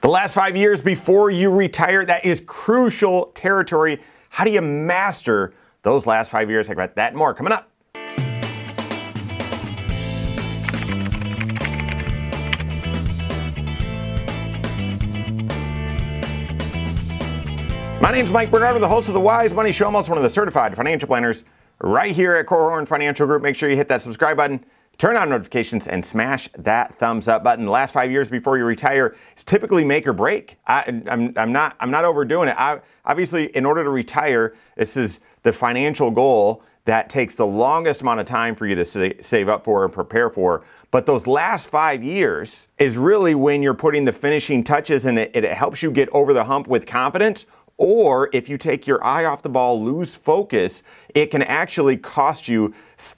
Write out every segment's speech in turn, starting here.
The last five years before you retire, that is crucial territory. How do you master those last five years? Talk about that and more coming up. My name is Mike Bernard, I'm the host of the Wise Money Show. I'm also one of the certified financial planners right here at Korhorn Financial Group. Make sure you hit that subscribe button, turn on notifications, and smash that thumbs up button. The last five years before you retire is typically make or break. I, am not I'm not overdoing it. I, obviously, in order to retire, this is the financial goal that takes the longest amount of time for you to save up for and prepare for. But those last five years is really when you're putting the finishing touches and it, it helps you get over the hump with confidence or if you take your eye off the ball, lose focus, it can actually cost you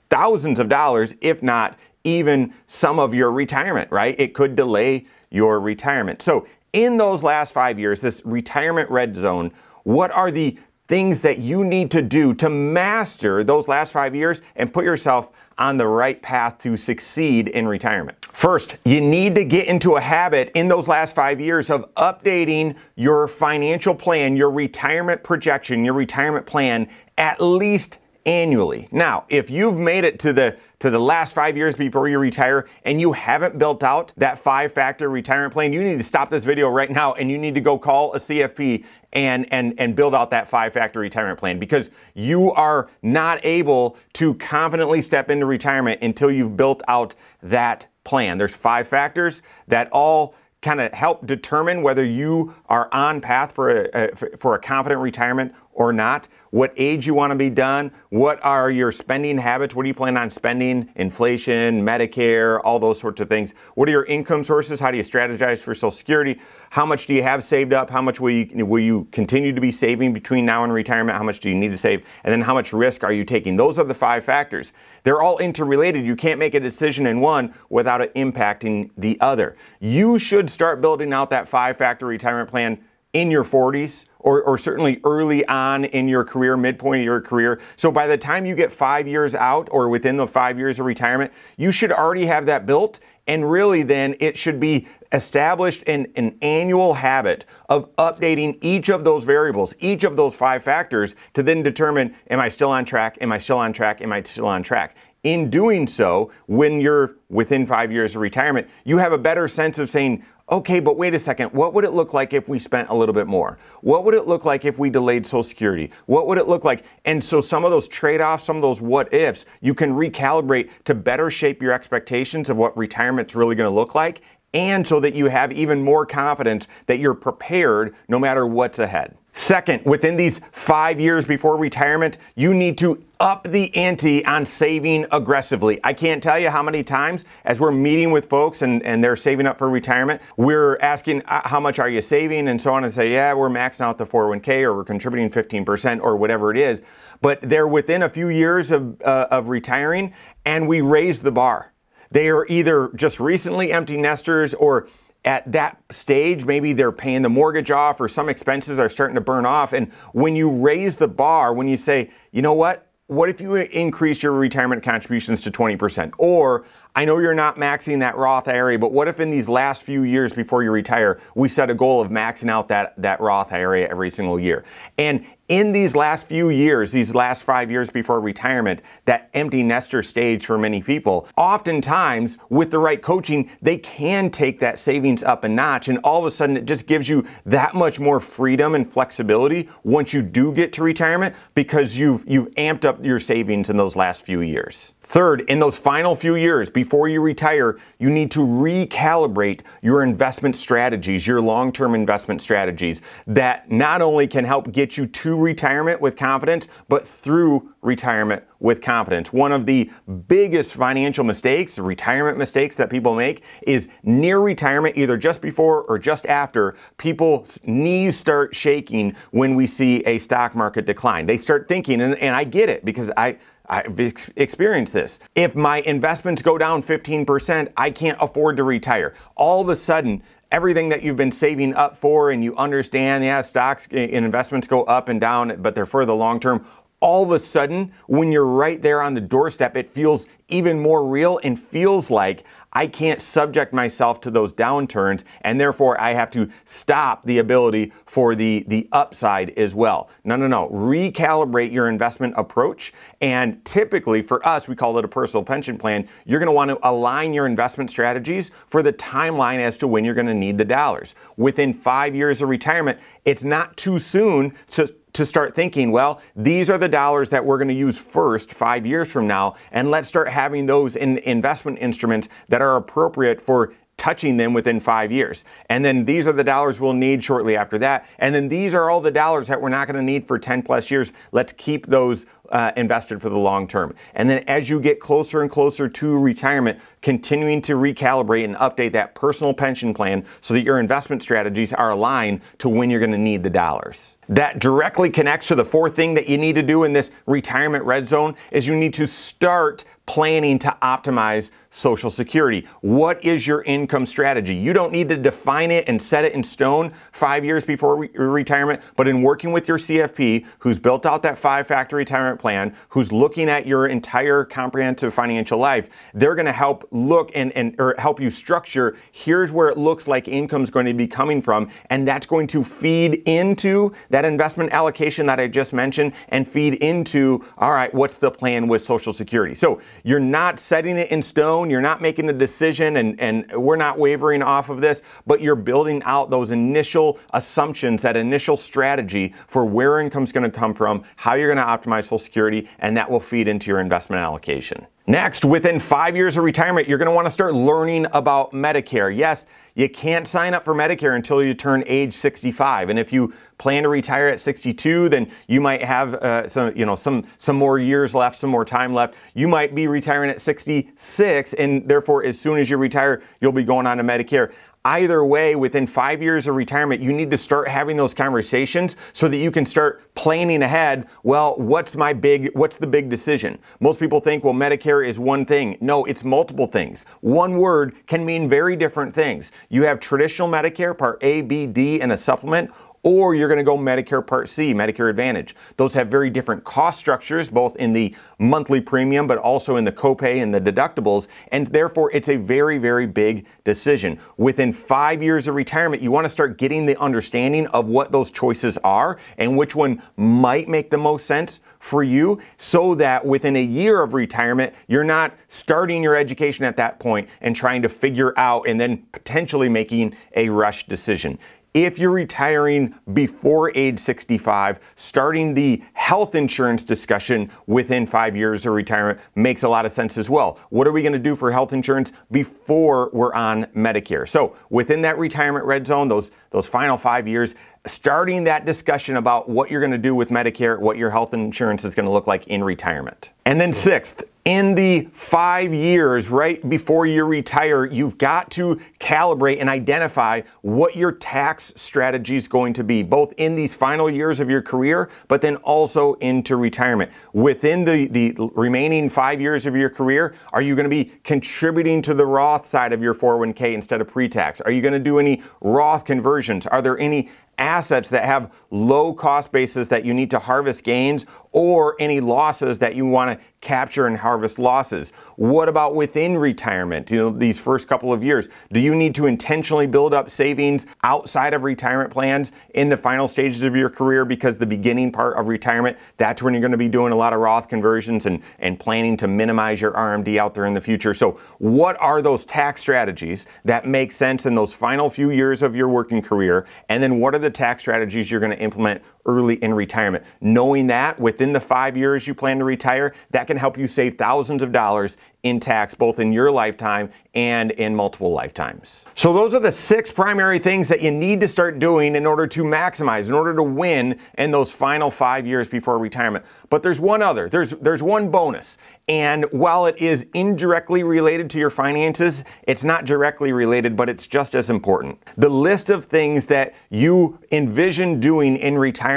thousands of dollars, if not even some of your retirement, right? It could delay your retirement. So, in those last five years, this retirement red zone, what are the things that you need to do to master those last five years and put yourself on the right path to succeed in retirement. First, you need to get into a habit in those last five years of updating your financial plan, your retirement projection, your retirement plan at least annually. Now, if you've made it to the to the last 5 years before you retire and you haven't built out that five factor retirement plan, you need to stop this video right now and you need to go call a CFP and and and build out that five factor retirement plan because you are not able to confidently step into retirement until you've built out that plan. There's five factors that all kind of help determine whether you are on path for a, for a confident retirement or not, what age you want to be done, what are your spending habits, what do you plan on spending, inflation, Medicare, all those sorts of things. What are your income sources? How do you strategize for Social Security? How much do you have saved up? How much will you will you continue to be saving between now and retirement? How much do you need to save? And then how much risk are you taking? Those are the five factors. They're all interrelated. You can't make a decision in one without it impacting the other. You should start building out that five factor retirement plan in your 40s or, or certainly early on in your career, midpoint of your career. So by the time you get five years out or within the five years of retirement, you should already have that built. And really, then it should be established in an annual habit of updating each of those variables, each of those five factors to then determine am I still on track? Am I still on track? Am I still on track? In doing so, when you're within five years of retirement, you have a better sense of saying, okay, but wait a second, what would it look like if we spent a little bit more? What would it look like if we delayed Social Security? What would it look like? And so some of those trade offs, some of those what ifs, you can recalibrate to better shape your expectations of what retirement's really going to look like. And so that you have even more confidence that you're prepared no matter what's ahead. Second, within these five years before retirement, you need to up the ante on saving aggressively. I can't tell you how many times as we're meeting with folks and, and they're saving up for retirement, we're asking uh, how much are you saving and so on and say, yeah, we're maxing out the 401k or we're contributing 15% or whatever it is. But they're within a few years of, uh, of retiring and we raise the bar. They are either just recently empty nesters or at that stage, maybe they're paying the mortgage off or some expenses are starting to burn off. And when you raise the bar, when you say, you know what, what if you increase your retirement contributions to 20%? Or I know you're not maxing that Roth IRA, but what if in these last few years before you retire, we set a goal of maxing out that, that Roth IRA every single year? And in these last few years, these last five years before retirement, that empty nester stage for many people, oftentimes with the right coaching, they can take that savings up a notch. And all of a sudden, it just gives you that much more freedom and flexibility once you do get to retirement because you've, you've amped up your savings in those last few years. Third, in those final few years before you retire, you need to recalibrate your investment strategies, your long term investment strategies that not only can help get you to retirement with confidence, but through retirement with confidence. One of the biggest financial mistakes, retirement mistakes that people make is near retirement, either just before or just after, people's knees start shaking when we see a stock market decline. They start thinking, and, and I get it because I, I've ex- experienced this. If my investments go down 15%, I can't afford to retire. All of a sudden, everything that you've been saving up for and you understand, yeah, stocks eh, and investments go up and down, but they're for the long term. All of a sudden, when you're right there on the doorstep, it feels even more real and feels like I can't subject myself to those downturns, and therefore I have to stop the ability for the, the upside as well. No, no, no. Recalibrate your investment approach. And typically for us, we call it a personal pension plan. You're going to want to align your investment strategies for the timeline as to when you're going to need the dollars. Within five years of retirement, it's not too soon to to start thinking, well, these are the dollars that we're going to use first five years from now, and let's start having those in investment instruments that are appropriate for touching them within five years. And then these are the dollars we'll need shortly after that. And then these are all the dollars that we're not going to need for 10 plus years. Let's keep those uh, invested for the long term. And then as you get closer and closer to retirement, continuing to recalibrate and update that personal pension plan so that your investment strategies are aligned to when you're going to need the dollars. That directly connects to the fourth thing that you need to do in this retirement red zone is you need to start planning to optimize Social Security. What is your income strategy? You don't need to define it and set it in stone five years before re- retirement, but in working with your CFP, who's built out that five factor retirement plan, who's looking at your entire comprehensive financial life, they're going to help look and, and or help you structure here's where it looks like income's going to be coming from, and that's going to feed into that investment allocation that I just mentioned and feed into all right, what's the plan with Social Security? So you're not setting it in stone, you're not making a decision, and, and we're not wavering off of this, but you're building out those initial assumptions, that initial strategy for where income's going to come from, how you're going to optimize Social Security, and that will feed into your investment allocation. Next, within five years of retirement, you're going to want to start learning about Medicare. Yes, you can't sign up for Medicare until you turn age 65. And if you plan to retire at 62, then you might have uh, some, you know, some, some more years left, some more time left. You might be retiring at 66, and therefore, as soon as you retire, you'll be going on to Medicare. Either way, within five years of retirement, you need to start having those conversations so that you can start planning ahead. Well, what's my big, what's the big decision? Most people think, well, Medicare is one thing. No, it's multiple things. One word can mean very different things. You have traditional Medicare, Part A, B, D, and a supplement, or you're going to go Medicare Part C, Medicare Advantage. Those have very different cost structures, both in the monthly premium, but also in the copay and the deductibles. And therefore, it's a very, very big decision. Within five years of retirement, you want to start getting the understanding of what those choices are and which one might make the most sense for you so that within a year of retirement, you're not starting your education at that point and trying to figure out and then potentially making a rush decision. If you're retiring before age 65, starting the health insurance discussion within five years of retirement makes a lot of sense as well. What are we going to do for health insurance before we're on Medicare? So within that retirement red zone, those those final five years, starting that discussion about what you're going to do with Medicare, what your health insurance is going to look like in retirement. And then mm-hmm. sixth, in the five years right before you retire, you've got to calibrate and identify what your tax strategy is going to be, both in these final years of your career, but then also into retirement. Within the, the remaining five years of your career, are you going to be contributing to the Roth side of your 401k instead of pre tax? Are you going to do any Roth conversions? Are there any assets that have low cost basis that you need to harvest gains or any losses that you want to capture and harvest losses. What about within retirement? You know, these first couple of years, do you need to intentionally build up savings outside of retirement plans in the final stages of your career because the beginning part of retirement, that's when you're going to be doing a lot of Roth conversions and, and planning to minimize your RMD out there in the future. So, what are those tax strategies that make sense in those final few years of your working career? And then what are the tax strategies you're going to implement early in retirement. Knowing that within the five years you plan to retire, that can help you save thousands of dollars in tax both in your lifetime and in multiple lifetimes. So those are the six primary things that you need to start doing in order to maximize, in order to win in those final 5 years before retirement. But there's one other. There's there's one bonus. And while it is indirectly related to your finances, it's not directly related, but it's just as important. The list of things that you envision doing in retirement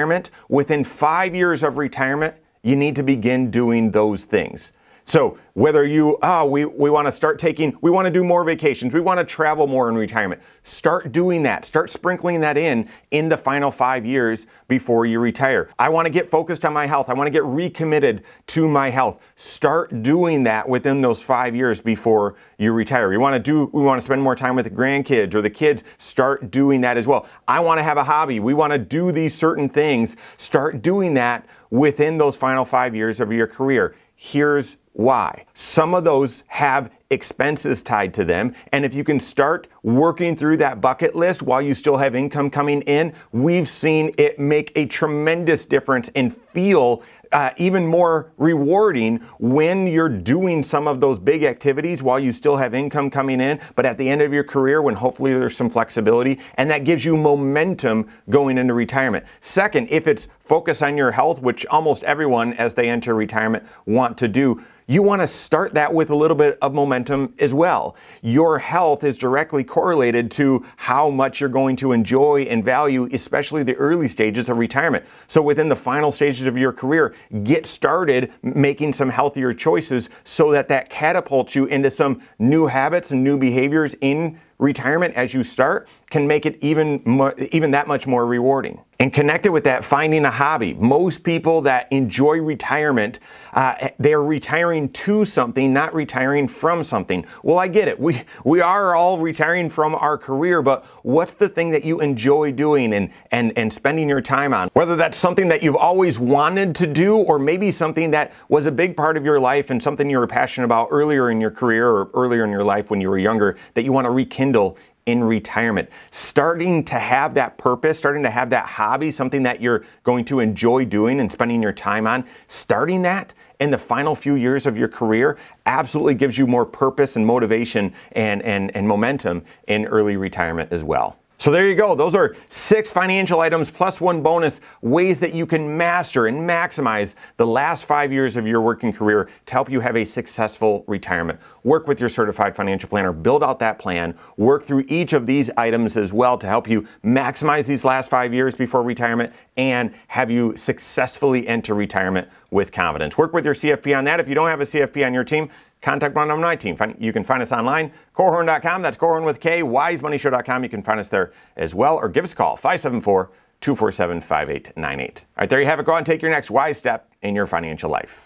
within 5 years of retirement, you need to begin doing those things. So whether you, oh, we, we want to start taking, we want to do more vacations, we want to travel more in retirement, start doing that. Start sprinkling that in in the final five years before you retire. I want to get focused on my health. I want to get recommitted to my health. Start doing that within those five years before you retire. We want to do, we want to spend more time with the grandkids or the kids. Start doing that as well. I want to have a hobby. We want to do these certain things. Start doing that within those final five years of your career. Here's why? Some of those have expenses tied to them. And if you can start working through that bucket list while you still have income coming in, we've seen it make a tremendous difference and feel uh, even more rewarding when you're doing some of those big activities while you still have income coming in. But at the end of your career, when hopefully there's some flexibility, and that gives you momentum going into retirement. Second, if it's focus on your health, which almost everyone as they enter retirement want to do, you want to start that with a little bit of momentum as well. Your health is directly correlated to how much you're going to enjoy and value, especially the early stages of retirement. So within the final stages of your career, get started making some healthier choices so that that catapults you into some new habits and new behaviors in retirement as you start can make it even more, even that much more rewarding. And connected with that, finding a hobby. Most people that enjoy retirement, uh, they are retiring to something, not retiring from something. Well, I get it. We we are all retiring from our career, but what's the thing that you enjoy doing and and and spending your time on? Whether that's something that you've always wanted to do, or maybe something that was a big part of your life and something you were passionate about earlier in your career or earlier in your life when you were younger that you want to rekindle in retirement. Starting to have that purpose, starting to have that hobby, something that you're going to enjoy doing and spending your time on, starting that in the final few years of your career absolutely gives you more purpose and motivation and, and, and momentum in early retirement as well. So there you go. Those are six financial items plus one bonus ways that you can master and maximize the last five years of your working career to help you have a successful retirement. Work with your certified financial planner, build out that plan, work through each of these items as well to help you maximize these last five years before retirement and have you successfully enter retirement with confidence. Work with your CFP on that. If you don't have a CFP on your team, contact of my team. You can find us online, korhorn.com. That's Korhorn with K, wisemoneyshow.com. You can find us there as well, or give us a call, 574 247 5898. All right, there you have it. Go and take your next wise step in your financial life.